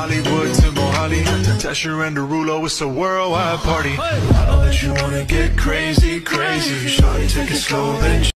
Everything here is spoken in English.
Hollywood to Mohali, Tesher and Derulo, it's a worldwide party. I know that you wanna get crazy, crazy. Shawty, take it slow, then.